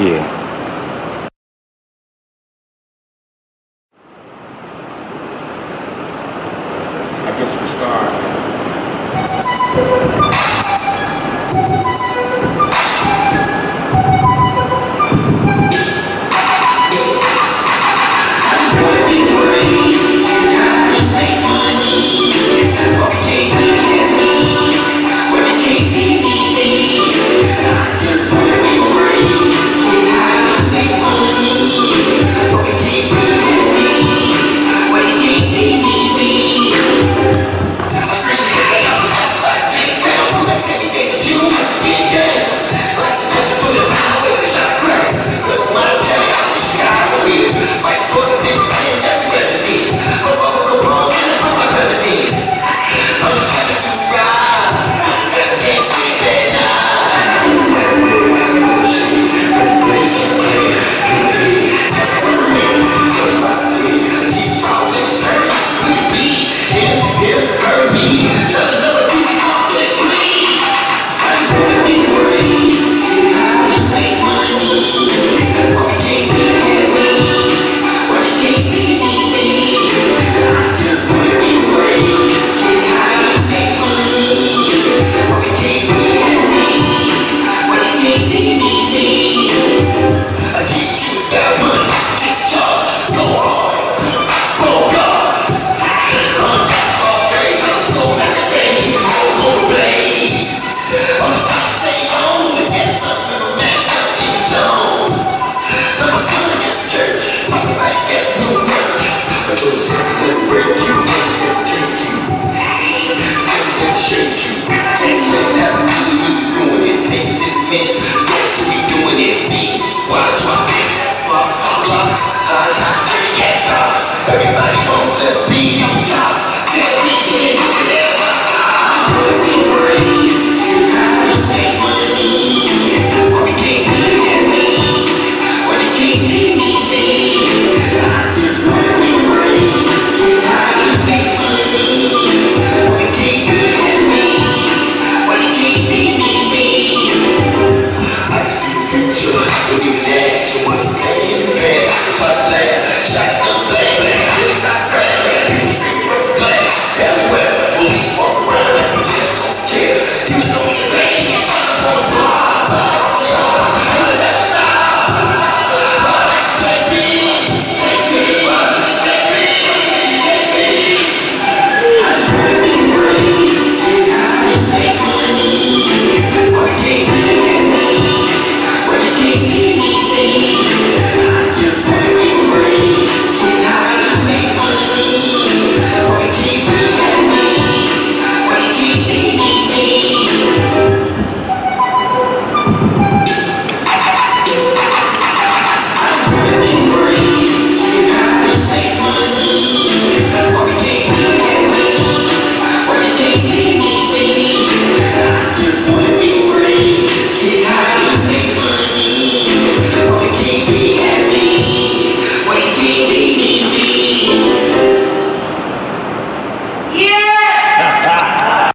耶。Thank you.